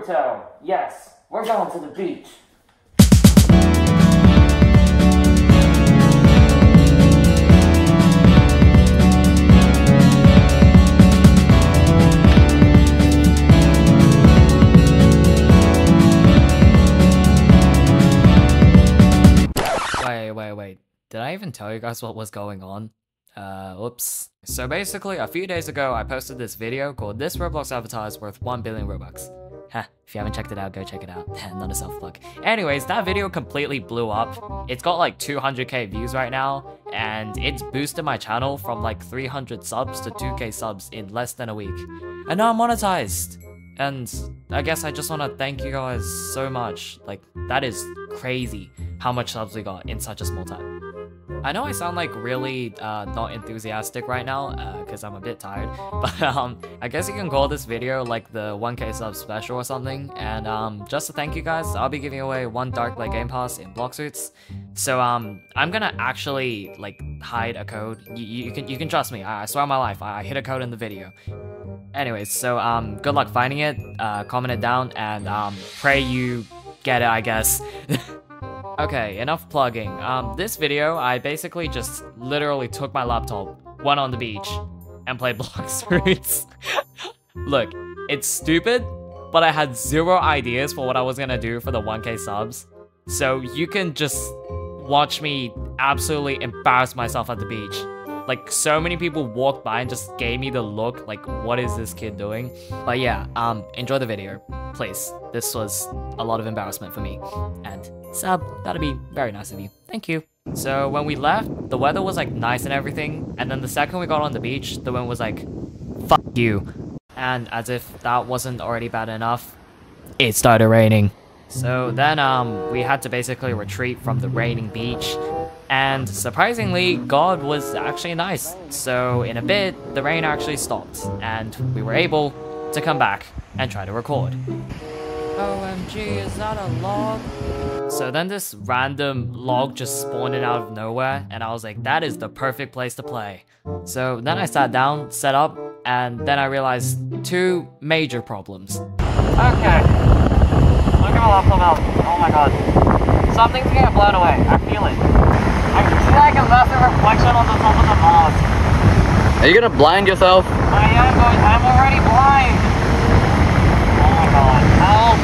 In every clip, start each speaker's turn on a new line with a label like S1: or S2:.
S1: Naruto. Yes, we're going to the beach.
S2: Wait, wait, wait. Did I even tell you guys what was going on? Uh, oops. So basically, a few days ago, I posted this video called This Roblox Avatar is Worth 1 Billion Robux. Huh, if you haven't checked it out, go check it out. Not a self-plug. Anyways, that video completely blew up. It's got like 200k views right now, and it's boosted my channel from like 300 subs to 2k subs in less than a week. And now I'm monetized! And I guess I just want to thank you guys so much. Like, that is crazy how much subs we got in such a small time. I know I sound like really uh, not enthusiastic right now because uh, I'm a bit tired, but um, I guess you can call this video like the 1k sub special or something. And um, just to thank you guys, I'll be giving away one Dark Blade Game Pass in Blox Fruits. So um, I'm gonna actually like hide a code. You, you can you can trust me. I, I swear on my life, I, I hit a code in the video. Anyways, so um, good luck finding it. Uh, comment it down and um, pray you get it. I guess. Okay, enough plugging. Um, this video, I basically just literally took my laptop, went on the beach, and played Blox Fruits. Look, it's stupid, but I had zero ideas for what I was gonna do for the 1k subs. So you can just watch me absolutely embarrass myself at the beach. Like, so many people walked by and just gave me the look, like, what is this kid doing? But yeah, um, enjoy the video, please. This was a lot of embarrassment for me. And sub, that'd be very nice of you. Thank you. So when we left, the weather was like nice and everything, and then the second we got on the beach, the wind was like, fuck you. And as if that wasn't already bad enough, it started raining. So then um, we had to basically retreat from the raining beach, and surprisingly, God was actually nice. So in a bit, the rain actually stopped, and we were able to come back and try to record. OMG, is that a log? So then this random log just spawned in out of nowhere, and I was like, that is the perfect place to play. So then I sat down, set up, and then I realized two major problems.
S1: Okay. Look at my laptop out. Oh my god. Something's getting blown away. I feel it. I can see like a massive reflection on the top of the mask.
S3: Are you gonna blind yourself?
S1: I am going, I'm already blind. Oh my god. Help.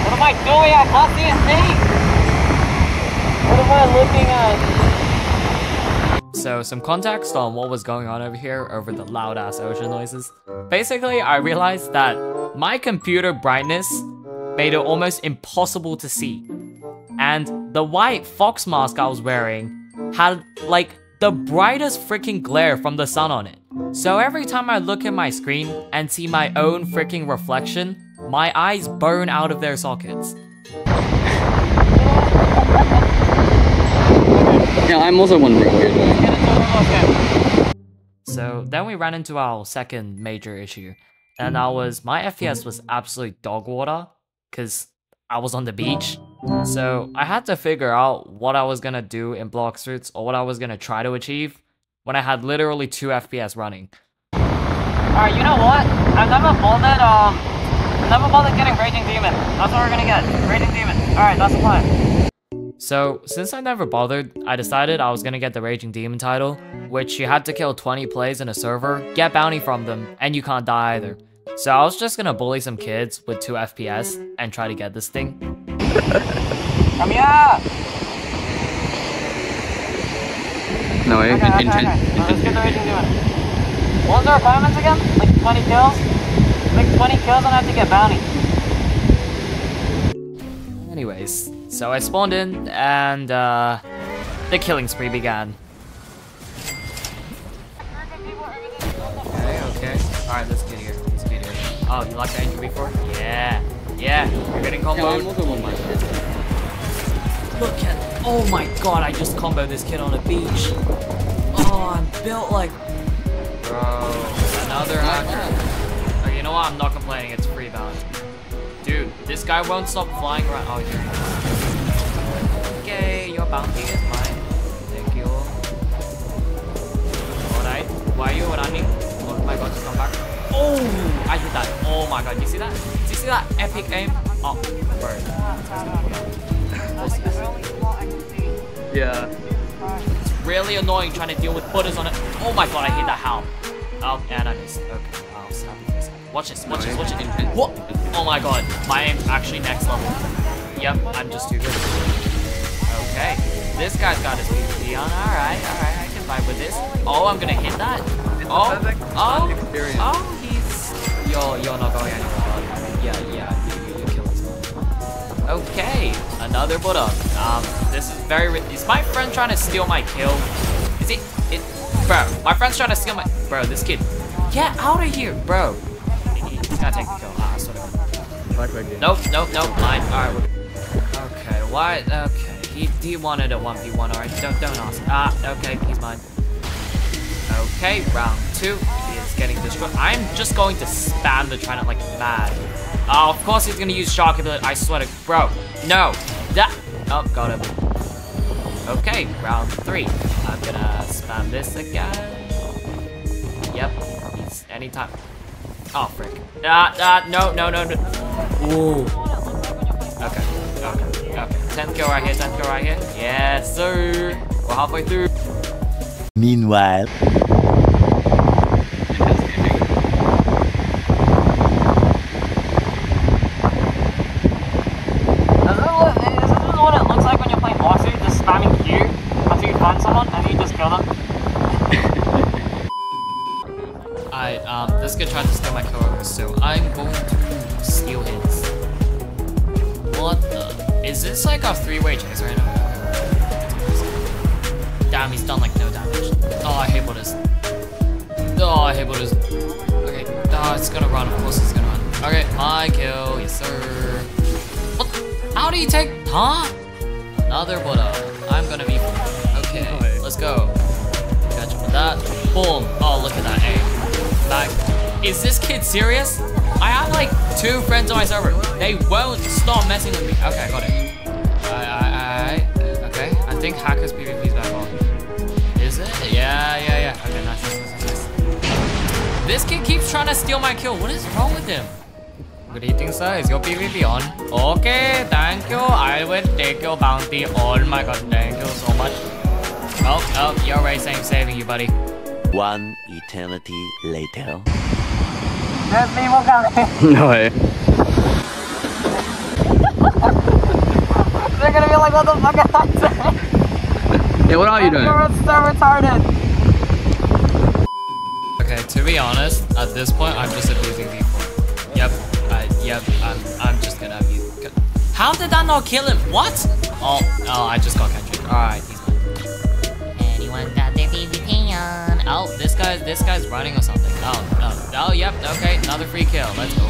S1: What am I doing? I can't see a thing. What am I looking at?
S2: So some context on what was going on over here over the loud ass ocean noises. Basically, I realized that my computer brightness made it almost impossible to see. And the white fox mask I was wearing had like the brightest freaking glare from the sun on it. So every time I look at my screen and see my own freaking reflection, my eyes burn out of their sockets.
S3: Yeah, I'm also wondering what you're.
S2: So then we ran into our second major issue, and that was my FPS was absolute dog water, because I was on the beach. So I had to figure out what I was gonna do in Blox Fruits or what I was gonna try to achieve when I had literally 2 FPS running.
S1: Alright, you know what? I've never bothered, um, I've never bothered getting Raging Demon. That's what we're gonna get. Raging Demon. Alright, that's the plan.
S2: So, since I never bothered, I decided I was gonna get the Raging Demon title, which you had to kill 20 plays in a server, get bounty from them, and you can't die either. So I was just gonna bully some kids with 2 FPS and try to get this thing.
S1: Come here!
S3: No,
S1: Okay, okay,
S3: in,
S1: okay.
S3: in,
S1: Let's get the Raging Demon. What was the requirements again? Like 20 kills? Like 20 kills and I have to get bounty.
S2: Anyways, so I spawned in and uh, the killing spree began. Okay, okay. Alright, let's get here. Let's get here. Oh, you like that intro before? Yeah. Yeah, you're getting
S3: yeah, I'm
S2: comboed. Look at, oh my god, I just comboed this kid on a beach. Oh, I'm built like, bro, another hacker. Know what? I'm not complaining. It's free bounty. Dude, this guy won't stop flying around. Oh, here he is. Okay, your bounty is mine. Thank you. Alright, why are you running? Oh my god, just come back. Oh, I hit that. Oh my god, you see that? You see that epic aim? Oh, bro.
S3: Yeah.
S2: It's really annoying trying to deal with Buddhas on it. Oh my god, I hate that how. Oh, and I missed. Okay, Watch this, watch this, watch it. What? Oh my god, my aim's actually next level. Yep, I'm just too good. Okay, this guy's got his PvP on. Alright, alright, I can vibe with this. Oh, I'm gonna hit that. Oh, oh, oh, he's... You're, you're not going anywhere. Yeah, yeah, you, you, kill us. Okay, another Buddha. Um, this is very. Is my friend trying to steal my kill? Is he? It, bro, my friend's trying to steal my. Bro, this kid. Get out of here, bro. Gonna take the kill. Ah, sort of.
S3: Back back game.
S2: Nope, nope, nope. Mine. All right. Okay. Why? Okay. He he wanted a one v one. All right. Don't don't ask. Ah. Okay. He's mine. Okay. Round two. He is getting destroyed. I'm just going to spam the Trident like mad. Oh, of course he's gonna use shock ability. I swear to, bro. No. That. Oh, got him. Okay. Round three. I'm gonna spam this again. Yep. He's anytime. Oh frick. Ah, ah, no, no, no, no. Ooh. Okay, okay, okay. 10th kill right here, 10th kill right here. Yes, sir. We're halfway through.
S4: Meanwhile.
S1: Is this, what, is this what it looks like when you're playing Boxer? Just spamming Q until you find someone and you just kill them?
S2: I, um, this kid tried to steal my kill, so I'm going to steal his. What the? Is this like a three-way chase right now? Damn, he's done like no damage. Oh, I hate Buddhas. Oh, I hate Buddhas. Okay, oh, it's gonna run. Of course it's gonna run. Okay, my kill, yes sir. What? How do you take? Huh? Another Buddha. I'm gonna be. Okay, let's go. Catch him with that. Boom. Oh, look at that aim. Like, is this kid serious? I have like two friends on my server. They won't stop messing with me. Okay, I got it. I, I, I, okay. I think hackers PvP is back on. Is it? Yeah, yeah, yeah. Okay, nice, nice, nice, nice. This kid keeps trying to steal my kill. What is wrong with him? Good evening, sir. Is your PvP on? Okay, thank you. I will take your bounty. Oh my god, thank you so much. Oh, oh, you're racing. saving you, buddy.
S4: One eternity later.
S1: There's people coming.
S3: No way.
S1: They're gonna be like, what the fuck am I saying?
S3: Yeah, what are you doing?
S1: You're so retarded.
S2: Okay, to be honest, at this point, I'm just abusing V4. Yep, I, yep, I'm, I'm just gonna abuse. How did that not kill him? What? Oh, oh, I just got Kendrick. All Oh, this guy, this guy's running or something. Oh, no. Oh, yep. Okay, another free kill. Let's go.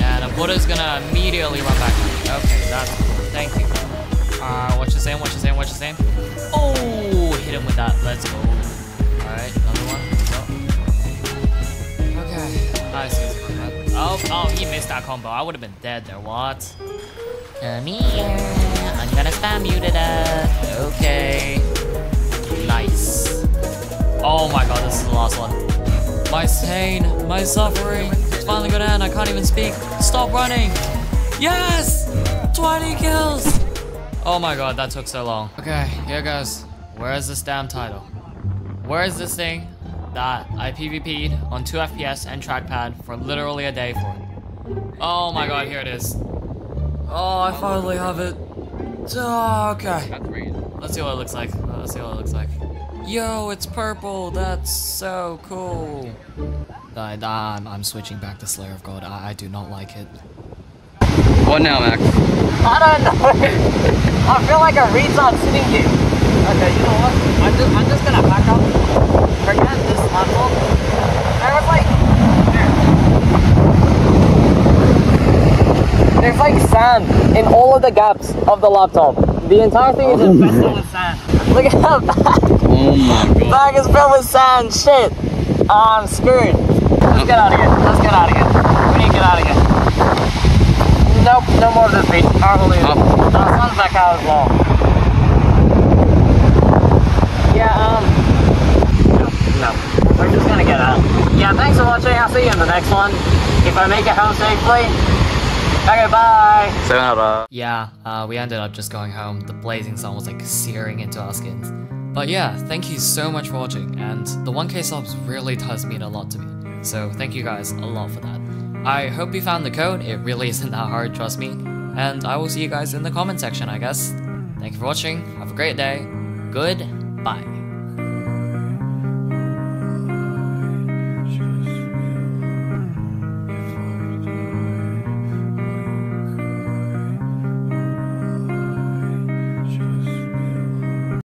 S2: And the Buddha's gonna immediately run back. Okay, that's cool. Thank you. Uh, what you saying? What you saying? What you saying? Oh, hit him with that. Let's go. All right, another one. Go. Okay. Nice. Oh, oh, he missed that combo. I would have been dead there. What? Come here. I'm gonna spam you to death. Last one. My pain, my suffering. It's finally gonna end. I can't even speak. Stop running. Yes! 20 kills! Oh my god, that took so long. Okay, here goes. Where is this damn title? Where is this thing that I PvP'd on 2 FPS and trackpad for literally a day for? Oh my god, here it is. Oh, I finally have it. Oh, okay. Let's see what it looks like. Let's see what it looks like. Yo, it's purple. That's so cool. I, I'm, I'm switching back to Slayer of God. I, I do not like it.
S3: What now, Max?
S1: I don't know. I feel like a retard sitting here. Okay, you know what? I'm just, I'm just gonna back up. Forget this laptop. There was like, there's like sand in all of the gaps of the laptop. The entire thing is infested with sand. Look at that bag.
S3: Oh my god.
S1: Bag is filled with sand. Shit. Oh, I'm screwed. Let's get out of here. Let's get out of here. We need to get out of here. Nope, no more of this beach. I will leave.
S3: Oh.
S1: The sun's back out as well. Yeah, um. No, no. We're just gonna get out. Yeah, thanks for watching. I'll see you in the next one. if I make it home safely. Okay, bye.
S3: Sayonara.
S2: Yeah, uh, we ended up just going home. The blazing sun was like searing into our skins. But yeah, thank you so much for watching, and the 1k subs really does mean a lot to me. So thank you guys a lot for that. I hope you found the code, it really isn't that hard, trust me. And I will see you guys in the comment section, I guess. Thank you for watching, have a great day, goodbye.